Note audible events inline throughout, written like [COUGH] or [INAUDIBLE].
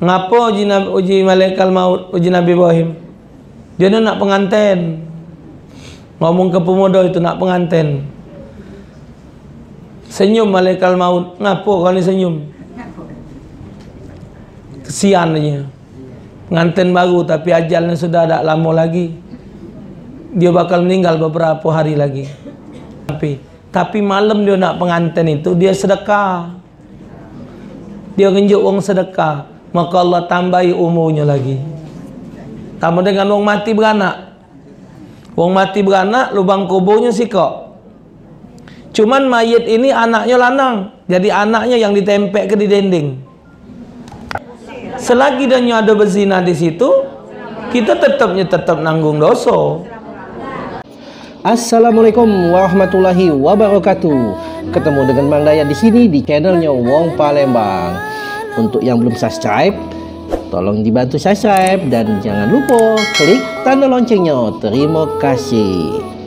Ngapa uji, Nabi, uji malaikat maut uji Nabi Ibrahim? Dia nak pengantin. Ngomong ke pemuda itu nak pengantin. Senyum malaikat maut. Ngapa kau ni senyum? Kesian aja. Pengantin baru tapi ajalnya sudah tak lama lagi. Dia bakal meninggal beberapa hari lagi. Tapi tapi malam dia nak pengantin itu dia sedekah. Dia genjuk wong sedekah maka Allah tambahi umurnya lagi. Tambah dengan wong mati beranak. Wong mati beranak lubang kuburnya sikok. Cuman mayit ini anaknya lanang. Jadi anaknya yang ditempel ke di dinding. Selagi dan ada berzina di situ kita tetapnya tetap nanggung dosa. Assalamualaikum warahmatullahi wabarakatuh. Ketemu dengan Mang Dayat di sini di channelnya Wong Palembang. Untuk yang belum subscribe, tolong dibantu subscribe dan jangan lupa klik tanda loncengnya. Terima kasih.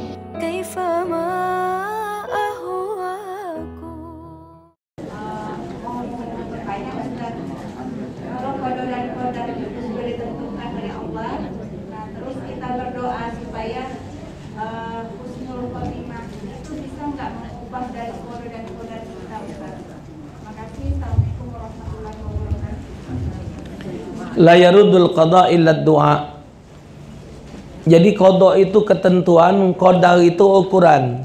La yarudul qada du'a. Jadi qada itu ketentuan qadar itu ukuran.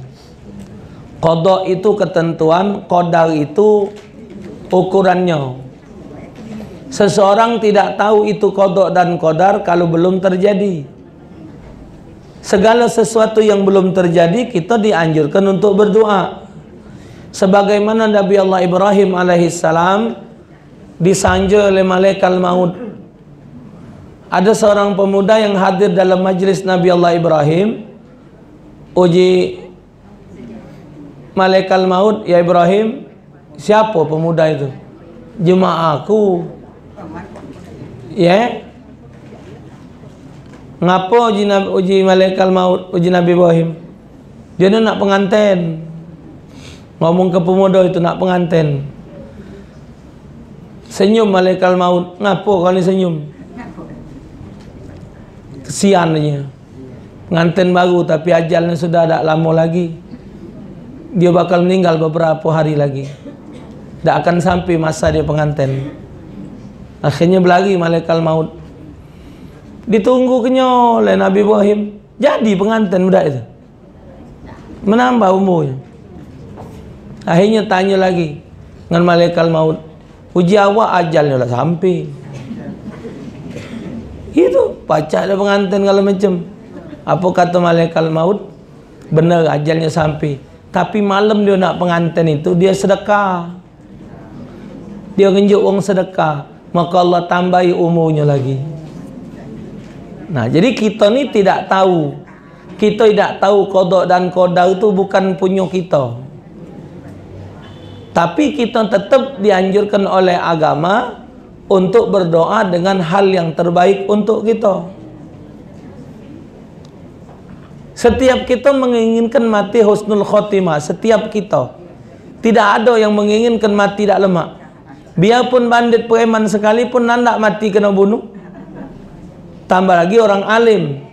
Qada itu ketentuan qadar itu ukurannya. Seseorang tidak tahu itu qada dan qadar kalau belum terjadi. Segala sesuatu yang belum terjadi kita dianjurkan untuk berdoa. Sebagaimana Nabi Allah Ibrahim alaihissalam disanjung oleh malaikat maut ada seorang pemuda yang hadir dalam majlis Nabi Allah Ibrahim. Uji malaikat maut ya Ibrahim siapa pemuda itu? Jemaahku ya? Ngapa uji, uji malaikat maut uji Nabi Ibrahim? Dia nak pengantin. Ngomong ke pemuda itu nak pengantin. Senyum malaikat maut. Ngapa kau ni senyum kesian aja. Pengantin baru tapi ajalnya sudah tak lama lagi. Dia bakal meninggal beberapa hari lagi. Tak akan sampai masa dia pengantin. Akhirnya berlari malaikat maut. Ditunggu kenyol oleh Nabi Ibrahim. Jadi pengantin muda itu. Menambah umurnya. Akhirnya tanya lagi dengan malaikat maut. Uji awak ajalnya dah sampai itu baca ada pengantin kalau macam. Apa kata malaikat maut? Benar ajalnya sampai. Tapi malam dia nak pengantin itu dia sedekah. Dia genjuk uang sedekah. Maka Allah tambahi umurnya lagi. Nah jadi kita ni tidak tahu. Kita tidak tahu kodok dan kodar itu bukan punya kita. Tapi kita tetap dianjurkan oleh agama untuk berdoa dengan hal yang terbaik untuk kita. Setiap kita menginginkan mati husnul khotimah, setiap kita. Tidak ada yang menginginkan mati tak lemak. Biarpun bandit preman sekalipun nandak mati kena bunuh. Tambah lagi orang alim.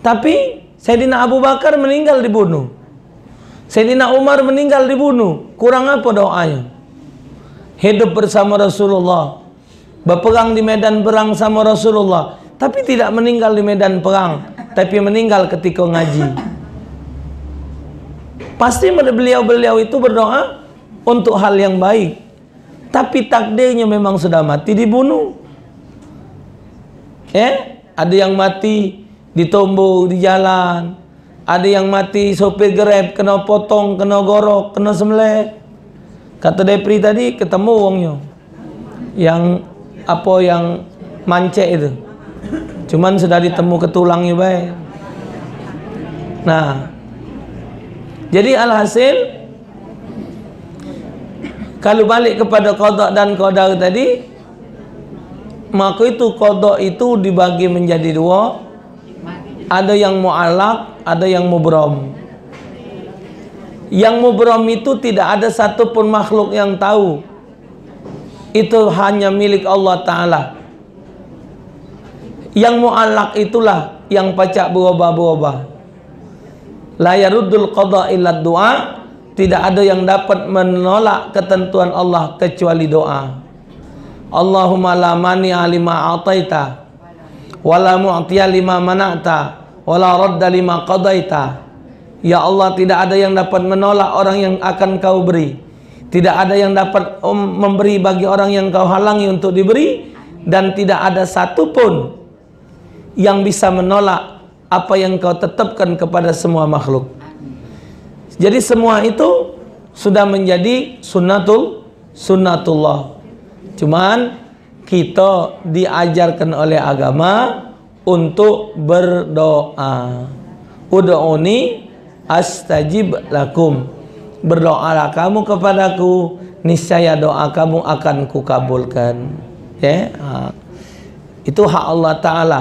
Tapi Sayyidina Abu Bakar meninggal dibunuh. Sayyidina Umar meninggal dibunuh. Kurang apa doanya? Hidup bersama Rasulullah berperang di medan perang sama Rasulullah. Tapi tidak meninggal di medan perang tapi meninggal ketika ngaji. Pasti beliau-beliau itu berdoa untuk hal yang baik. Tapi takdirnya memang sudah mati dibunuh. Eh ada yang mati ditombol di jalan. Ada yang mati sopir grab kena potong kena gorok kena sembelih kata Depri tadi ketemu wongnya yang apa yang mancek itu? Cuman sudah ditemu ketulangnya baik. Nah jadi alhasil kalau balik kepada kodok dan kodar tadi maka itu kodok itu dibagi menjadi dua. Ada yang mu'alak ada yang mubrom. Yang mubrom itu tidak ada satupun makhluk yang tahu itu hanya milik Allah Ta'ala. Yang mu'allak itulah yang pacak berubah-berubah. La yaruddul qada illa doa tidak ada yang dapat menolak ketentuan Allah kecuali doa. Allahumma la mani alima ataita wala mu'tiya lima mana'ta wala radda lima qadaita. Ya Allah tidak ada yang dapat menolak orang yang akan kau beri tidak ada yang dapat um, memberi bagi orang yang kau halangi untuk diberi dan tidak ada satupun yang bisa menolak apa yang kau tetapkan kepada semua makhluk. Jadi semua itu sudah menjadi sunnatul sunnatullah. Cuman kita diajarkan oleh agama untuk berdoa. Ud'uni astajib lakum berdoalah kamu kepadaku niscaya doa kamu akan kukabulkan ya ha. itu hak Allah taala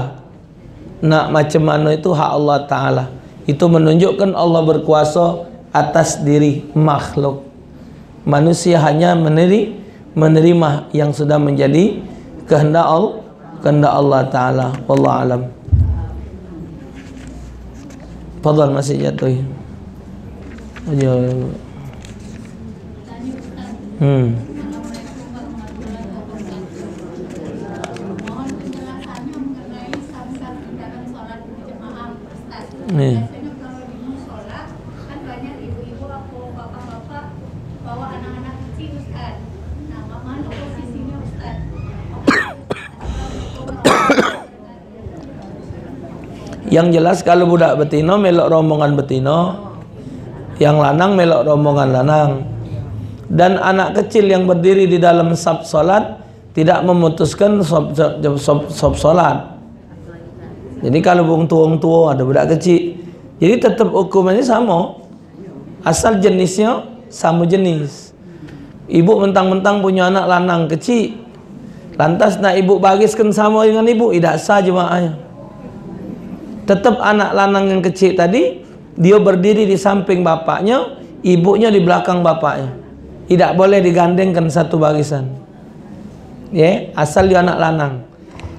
nak macam mana itu hak Allah taala itu menunjukkan Allah berkuasa atas diri makhluk manusia hanya menerima menerima yang sudah menjadi kehendak Allah kehendak Allah taala wallahu alam Fadal masih jatuh. Ayo. Hmm. Nih. [COUGHS] Yang jelas kalau budak betino melok rombongan betino, yang lanang melok rombongan lanang dan anak kecil yang berdiri di dalam sab solat tidak memutuskan sob, sob, sob, sob solat. Jadi kalau bung tuang tua ada budak kecil, jadi tetap hukumannya sama. Asal jenisnya sama jenis. Ibu mentang-mentang punya anak lanang kecil, lantas nak ibu bagiskan sama dengan ibu, tidak sah jemaahnya. Tetap anak lanang yang kecil tadi, dia berdiri di samping bapaknya, ibunya di belakang bapaknya tidak boleh digandengkan satu barisan. Ya asal dia anak lanang.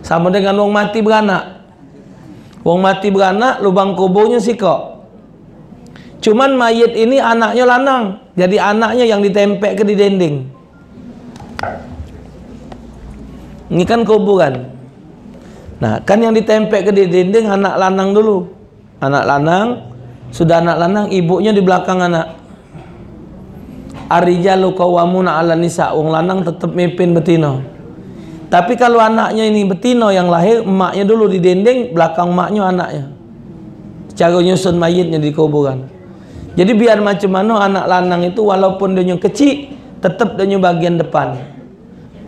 Sama dengan wong mati beranak. Wong mati beranak lubang kuburnya kok. cuman mayit ini anaknya lanang. Jadi anaknya yang ditempel ke di dinding. Ini kan kuburan. Nah kan yang ditempel ke di dinding anak lanang dulu. Anak lanang sudah anak lanang ibunya di belakang anak Arijalu qawwamuna 'ala nisa. Wong lanang tetap mimpin betina. Tapi kalau anaknya ini betina yang lahir, emaknya dulu di dinding, belakang emaknya anaknya. Cara nyusun mayitnya di kuburan. Jadi biar macam mana anak lanang itu walaupun dia kecil, tetap dia bagian depan.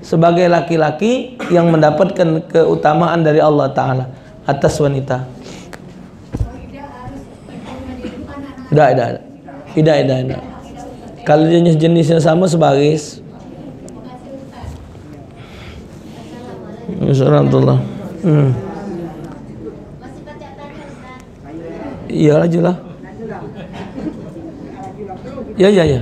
Sebagai laki-laki yang mendapatkan keutamaan dari Allah Ta'ala atas wanita. Tidak, tidak. Tidak, tidak, tidak. Kalau jenis jenisnya sama sebaris. Assalamualaikum. Hmm. Iya aja lah. Ya ya ya.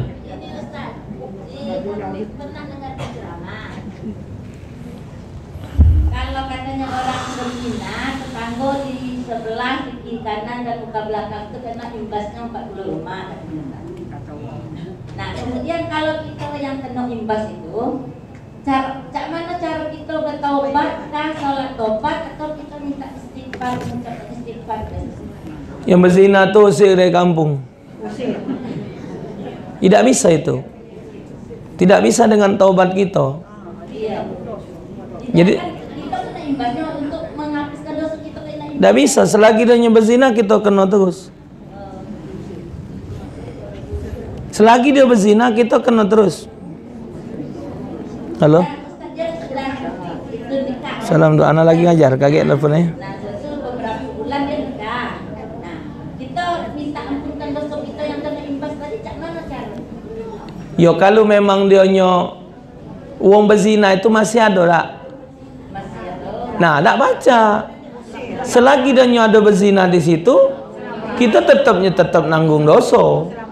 Kalau katanya orang berzina, tetangga di sebelah di kiri kanan dan muka belakang itu kena imbasnya 45 katanya. Nah, kemudian kalau kita yang kena imbas itu, cara cak mana cara kita bertaubat kah salat tobat atau kita minta istighfar mengucapkan istighfar yang berzina tu usir dari kampung. Tidak bisa itu. Tidak bisa dengan taubat kita. Iya. jadi tidak bisa. Selagi dia berzina kita kena terus Selagi dia berzina kita kena terus. Halo. Salam doa anak lagi ngajar kaget teleponnya. Yo kalau memang dia nyo uang berzina itu masih ada tak? Nah, tak baca. Selagi dia nyo ada berzina di situ, kita tetapnya tetap nanggung dosa.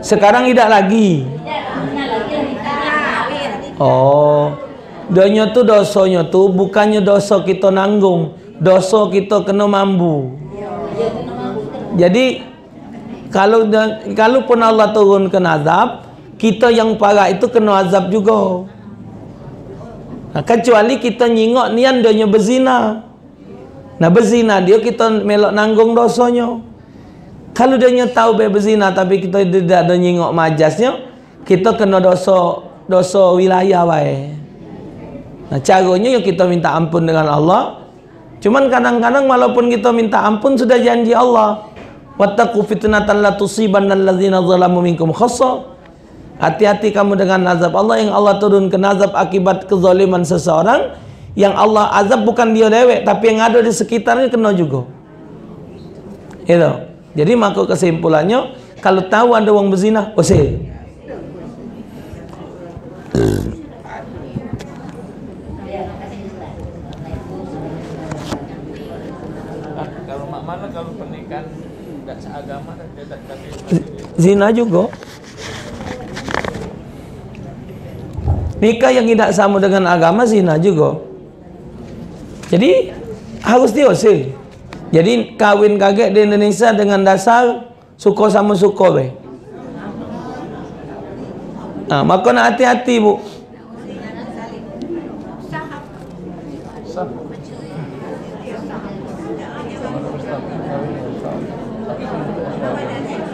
Sekarang tidak lagi. Lah. Oh. Donyo tu dosanya tu bukannya dosa kita nanggung, dosa kita kena mampu. Jadi kalau kalau pun Allah turunkan azab, kita yang parah itu kena azab juga. Nah, kecuali kita nyingok nian dia berzina. Nah berzina dia kita melok nanggung dosanya. Kalau dia tahu be berzina tapi kita tidak ada nyingok majasnya, kita kena dosa dosa wilayah wae. Nah caranya ya kita minta ampun dengan Allah. Cuman kadang-kadang walaupun kita minta ampun sudah janji Allah. Wattaqu fitnatan la tusibanna alladzina zalamu minkum khassa. Hati-hati kamu dengan azab Allah yang Allah turunkan azab akibat kezaliman seseorang yang Allah azab bukan dia dewek tapi yang ada di sekitarnya kena juga. Itu. Jadi maka kesimpulannya kalau tahu ada orang berzina, usir. Makasih Ustaz. kalau mak mana kalau pernikahan tidak seagama dan tidak tapi Zina juga. Nikah yang tidak sama dengan agama zina juga. Jadi harus diusir. Jadi kawin kaget di Indonesia dengan dasar suka sama suka be. Nah, maka nak hati-hati bu.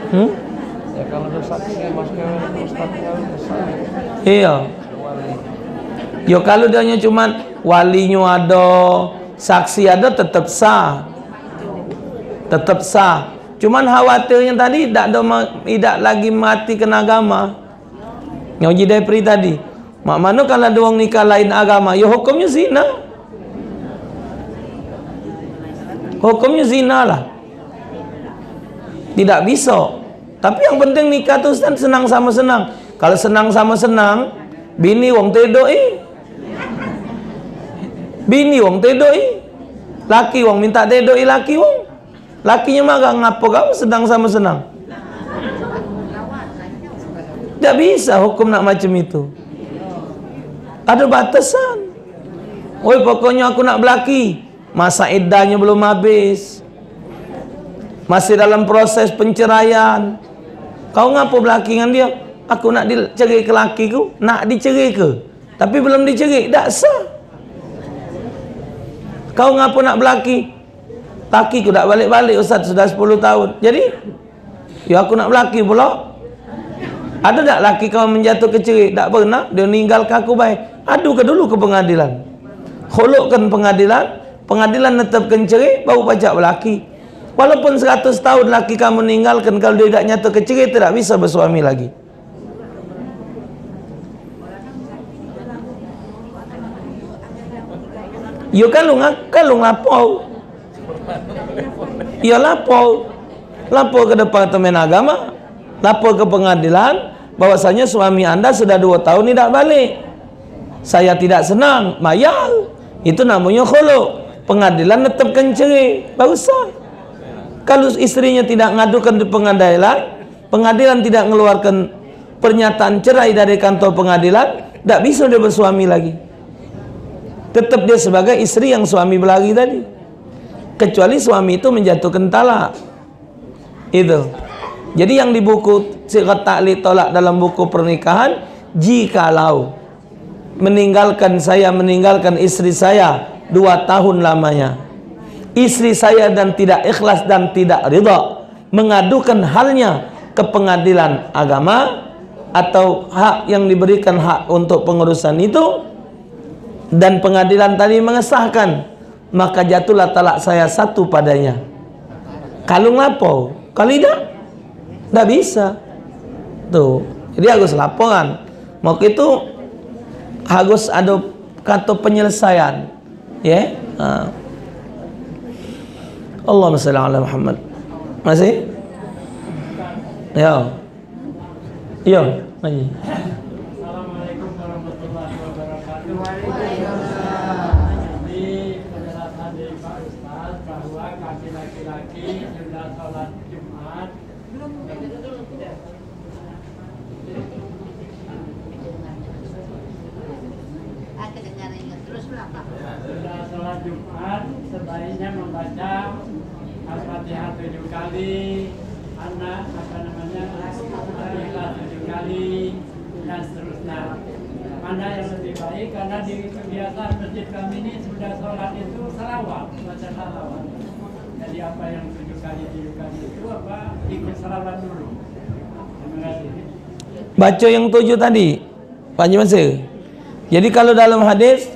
Hmm? ya kalau Iya. Yo kalau dia cuma walinya ada, saksi ada tetap sah. Tetap sah. Cuman khawatirnya tadi tidak ada tidak lagi mati kena agama. Yang Uji tadi. Mak mana kalau ada orang nikah lain agama, ya hukumnya zina. Hukumnya zina lah. Tidak bisa. Tapi yang penting nikah tu senang sama senang. Kalau senang sama senang, bini wong tedo eh. Bini wong tedo eh. Laki wong minta tedo eh laki wong. Lakinya mah gak ngapo kau sedang sama senang. Tak bisa hukum nak macam itu. Ada batasan. Oi pokoknya aku nak belaki. Masa iddahnya belum habis. Masih dalam proses penceraian. Kau ngapo belaki dengan dia? Aku nak dicerai ke lakiku. Nak dicerai ke? Tapi belum dicerai. Tak sah. Kau ngapo nak belaki? Lakiku tak balik-balik Ustaz sudah 10 tahun. Jadi, ya aku nak belaki pula. Ada tak laki kau menjatuh ke cerai? Tak pernah. Dia meninggalkan aku baik. Adu ke dulu ke pengadilan. Khulukkan pengadilan. Pengadilan netapkan cerai. Baru pajak berlaki. Walaupun 100 tahun laki kamu meninggalkan. Kalau dia tidak nyata ke cerai. Tidak bisa bersuami lagi. Yo kalau ngak kalau ngapau. Ya lapor. Lapor ke Departemen Agama. Lapor ke pengadilan bahwasanya suami Anda sudah dua tahun tidak balik. Saya tidak senang, mayal. Itu namanya khulu. Pengadilan tetapkan cerai, baru. Kalau istrinya tidak ngadukan di pengadilan, pengadilan tidak mengeluarkan pernyataan cerai dari kantor pengadilan, tidak bisa dia bersuami lagi. Tetap dia sebagai istri yang suami berlari tadi. Kecuali suami itu menjatuhkan talak. Itu. Jadi yang di buku sirat ta'liq tolak dalam buku pernikahan, jikalau meninggalkan saya meninggalkan istri saya dua tahun lamanya. Istri saya dan tidak ikhlas dan tidak ridha mengadukan halnya ke pengadilan agama atau hak yang diberikan hak untuk pengurusan itu dan pengadilan tadi mengesahkan maka jatuhlah talak saya satu padanya. Kalau ngapo kalau tidak tidak bisa. Tuh jadi harus laporan. Maka itu harus ada kata penyelesaian ya. Yeah? Allahumma salli ala Muhammad. Masih? Ya. Ya lagi Assalamualaikum warahmatullahi wabarakatuh. Jadi penjelasan dari Pak Ustaz bahwa kaki laki-laki sudah sholat Jumat sudah sholat Jumat sebaiknya membaca Al-Fatihah tujuh kali, anak apa namanya Al-Ikhlas tujuh kali dan seterusnya. Mana yang lebih baik karena di kebiasaan masjid kami ini sudah sholat itu salawat, baca salawat. Jadi apa yang tujuh kali tujuh kali itu apa ikut salawat dulu. Terima kasih. Baca yang tujuh tadi. Pak Haji Mansur. Jadi kalau dalam hadis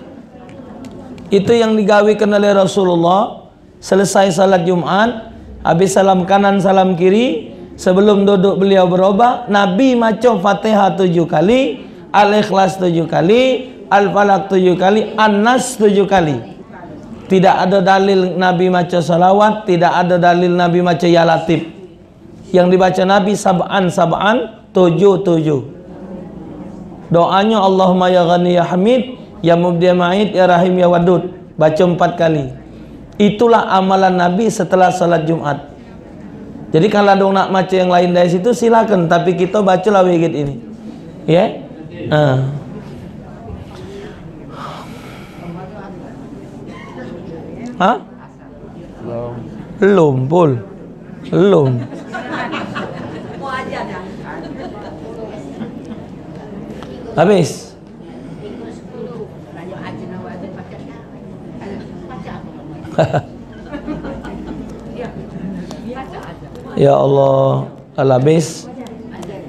itu yang digawikan oleh Rasulullah selesai salat Jumat, habis salam kanan salam kiri, sebelum duduk beliau berubah, Nabi maca Fatihah tujuh kali, Al-Ikhlas tujuh kali, Al-Falaq tujuh kali, An-Nas tujuh kali. Tidak ada dalil Nabi maca salawat, tidak ada dalil Nabi maca ya latif. Yang dibaca Nabi sab'an sab'an tujuh tujuh. Doanya Allahumma ya ghani ya hamid Ya mubdi ma'id ya rahim ya wadud. Baca empat kali. Itulah amalan Nabi setelah salat Jumat. Jadi kalau ada nak baca yang lain dari situ silakan. Tapi kita bacalah wigit ini. Ya? Yeah? Hah? Belum. Belum Belum. Habis. [LAUGHS] ya Allah, al habis.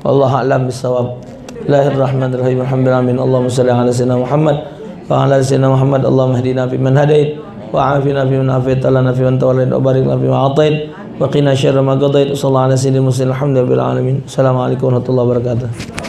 Allah a'lam bisawab. Bismillahirrahmanirrahim. Alhamdulillah. Allahumma salli ala sayyidina Muhammad wa ala sayyidina Muhammad. Allahumma hdina fi man hadait wa afina fi man afait, lana fi man tawallait wa barik fi atait wa qina syarra ma qadait. Sallallahu ala sayyidina Muhammad. Assalamualaikum warahmatullahi wabarakatuh.